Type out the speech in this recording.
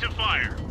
to fire.